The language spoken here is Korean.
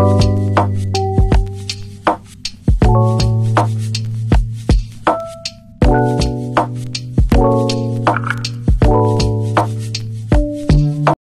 you